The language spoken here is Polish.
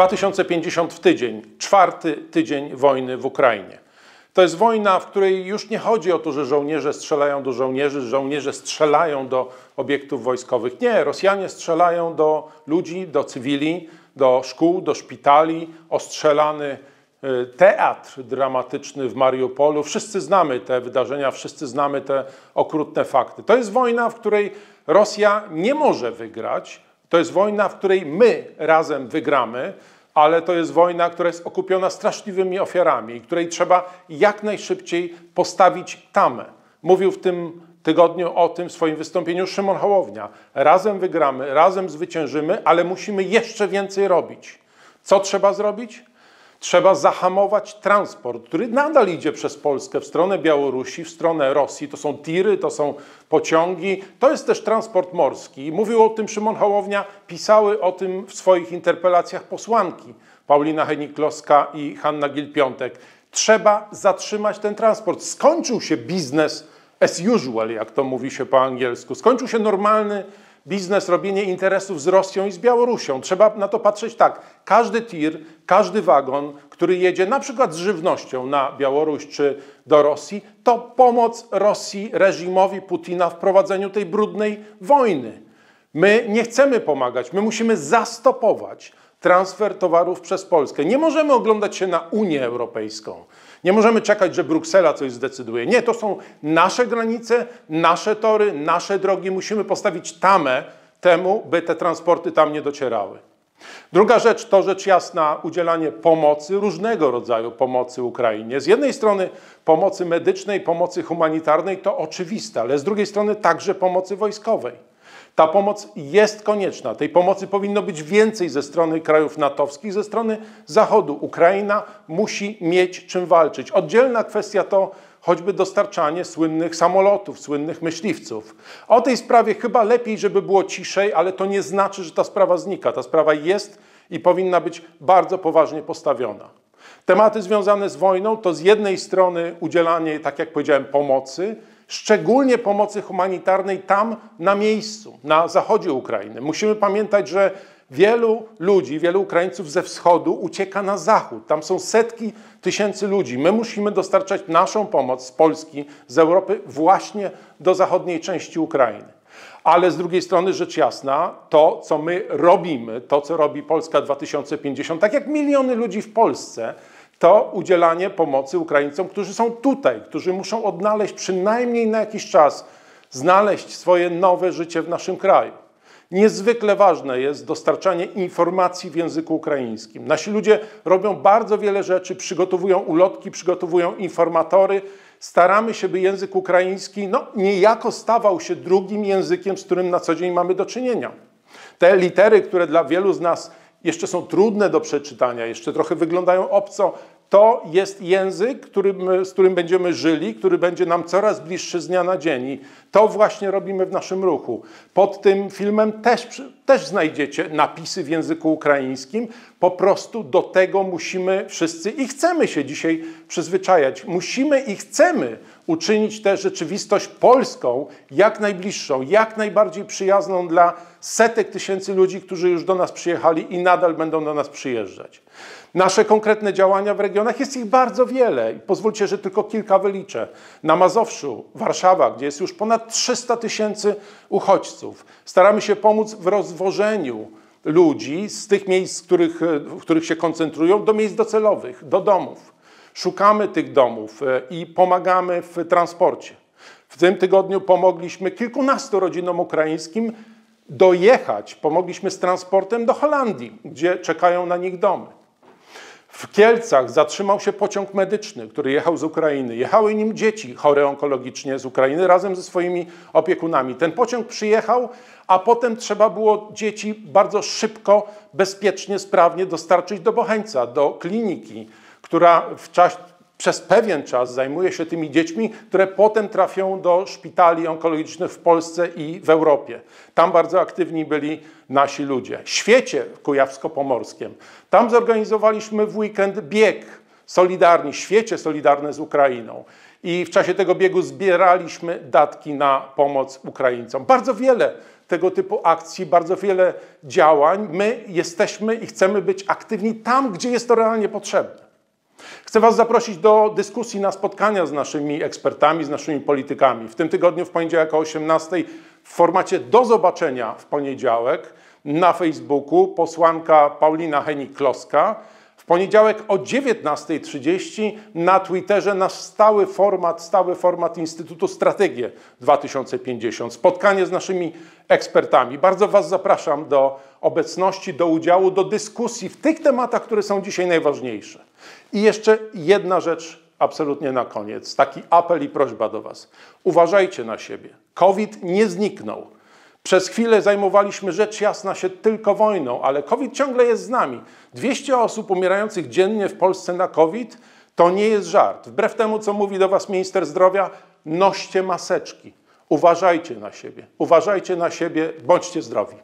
2050 w tydzień, czwarty tydzień wojny w Ukrainie. To jest wojna, w której już nie chodzi o to, że żołnierze strzelają do żołnierzy, żołnierze strzelają do obiektów wojskowych. Nie, Rosjanie strzelają do ludzi, do cywili, do szkół, do szpitali. Ostrzelany y, teatr dramatyczny w Mariupolu. Wszyscy znamy te wydarzenia, wszyscy znamy te okrutne fakty. To jest wojna, w której Rosja nie może wygrać. To jest wojna, w której my razem wygramy ale to jest wojna, która jest okupiona straszliwymi ofiarami której trzeba jak najszybciej postawić tamę. Mówił w tym tygodniu o tym w swoim wystąpieniu Szymon Hołownia. Razem wygramy, razem zwyciężymy, ale musimy jeszcze więcej robić. Co trzeba zrobić? Trzeba zahamować transport, który nadal idzie przez Polskę w stronę Białorusi, w stronę Rosji. To są tiry, to są pociągi, to jest też transport morski. Mówił o tym Szymon Hołownia, pisały o tym w swoich interpelacjach posłanki Paulina Henik-Kloska i Hanna Gil-Piątek. Trzeba zatrzymać ten transport. Skończył się biznes as usual, jak to mówi się po angielsku. Skończył się normalny biznes, robienie interesów z Rosją i z Białorusią. Trzeba na to patrzeć tak. Każdy tir, każdy wagon, który jedzie na przykład z żywnością na Białoruś czy do Rosji, to pomoc Rosji, reżimowi Putina w prowadzeniu tej brudnej wojny. My nie chcemy pomagać, my musimy zastopować transfer towarów przez Polskę. Nie możemy oglądać się na Unię Europejską. Nie możemy czekać, że Bruksela coś zdecyduje. Nie, to są nasze granice, nasze tory, nasze drogi. Musimy postawić tamę temu, by te transporty tam nie docierały. Druga rzecz to rzecz jasna udzielanie pomocy, różnego rodzaju pomocy Ukrainie. Z jednej strony pomocy medycznej, pomocy humanitarnej to oczywiste, ale z drugiej strony także pomocy wojskowej. Ta pomoc jest konieczna. Tej pomocy powinno być więcej ze strony krajów natowskich, ze strony Zachodu. Ukraina musi mieć czym walczyć. Oddzielna kwestia to choćby dostarczanie słynnych samolotów, słynnych myśliwców. O tej sprawie chyba lepiej, żeby było ciszej, ale to nie znaczy, że ta sprawa znika. Ta sprawa jest i powinna być bardzo poważnie postawiona. Tematy związane z wojną to z jednej strony udzielanie, tak jak powiedziałem, pomocy, szczególnie pomocy humanitarnej tam na miejscu, na zachodzie Ukrainy. Musimy pamiętać, że wielu ludzi, wielu Ukraińców ze wschodu ucieka na zachód. Tam są setki tysięcy ludzi. My musimy dostarczać naszą pomoc z Polski, z Europy właśnie do zachodniej części Ukrainy. Ale z drugiej strony, rzecz jasna, to, co my robimy, to, co robi Polska 2050, tak jak miliony ludzi w Polsce, to udzielanie pomocy Ukraińcom, którzy są tutaj, którzy muszą odnaleźć przynajmniej na jakiś czas, znaleźć swoje nowe życie w naszym kraju. Niezwykle ważne jest dostarczanie informacji w języku ukraińskim. Nasi ludzie robią bardzo wiele rzeczy, przygotowują ulotki, przygotowują informatory. Staramy się, by język ukraiński no, niejako stawał się drugim językiem, z którym na co dzień mamy do czynienia. Te litery, które dla wielu z nas jeszcze są trudne do przeczytania, jeszcze trochę wyglądają obco, to jest język, którym, z którym będziemy żyli, który będzie nam coraz bliższy z dnia na dzień. I to właśnie robimy w naszym ruchu. Pod tym filmem też, też znajdziecie napisy w języku ukraińskim. Po prostu do tego musimy wszyscy i chcemy się dzisiaj przyzwyczajać. Musimy i chcemy uczynić tę rzeczywistość polską jak najbliższą, jak najbardziej przyjazną dla setek tysięcy ludzi, którzy już do nas przyjechali i nadal będą do nas przyjeżdżać. Nasze konkretne działania w regionach, jest ich bardzo wiele. Pozwólcie, że tylko kilka wyliczę. Na Mazowszu, Warszawa, gdzie jest już ponad 300 tysięcy uchodźców. Staramy się pomóc w rozwożeniu ludzi z tych miejsc, w których, w których się koncentrują, do miejsc docelowych, do domów. Szukamy tych domów e, i pomagamy w transporcie. W tym tygodniu pomogliśmy kilkunastu rodzinom ukraińskim dojechać, pomogliśmy z transportem do Holandii, gdzie czekają na nich domy. W Kielcach zatrzymał się pociąg medyczny, który jechał z Ukrainy. Jechały nim dzieci chore onkologicznie z Ukrainy razem ze swoimi opiekunami. Ten pociąg przyjechał, a potem trzeba było dzieci bardzo szybko, bezpiecznie, sprawnie dostarczyć do Bocheńca, do kliniki, która w czasie, przez pewien czas zajmuje się tymi dziećmi, które potem trafią do szpitali onkologicznych w Polsce i w Europie. Tam bardzo aktywni byli nasi ludzie. Świecie kujawsko-pomorskim. Tam zorganizowaliśmy w weekend bieg Solidarni, Świecie Solidarne z Ukrainą. I w czasie tego biegu zbieraliśmy datki na pomoc Ukraińcom. Bardzo wiele tego typu akcji, bardzo wiele działań. My jesteśmy i chcemy być aktywni tam, gdzie jest to realnie potrzebne. Chcę Was zaprosić do dyskusji na spotkania z naszymi ekspertami, z naszymi politykami. W tym tygodniu, w poniedziałek o 18 w formacie do zobaczenia w poniedziałek na Facebooku posłanka Paulina Henik-Kloska. W poniedziałek o 19.30 na Twitterze nasz stały format, stały format Instytutu Strategie 2050. Spotkanie z naszymi ekspertami. Bardzo Was zapraszam do obecności, do udziału, do dyskusji w tych tematach, które są dzisiaj najważniejsze. I jeszcze jedna rzecz absolutnie na koniec. Taki apel i prośba do Was. Uważajcie na siebie. COVID nie zniknął. Przez chwilę zajmowaliśmy rzecz jasna się tylko wojną, ale COVID ciągle jest z nami. 200 osób umierających dziennie w Polsce na COVID to nie jest żart. Wbrew temu, co mówi do Was minister zdrowia, noście maseczki. Uważajcie na siebie, uważajcie na siebie, bądźcie zdrowi.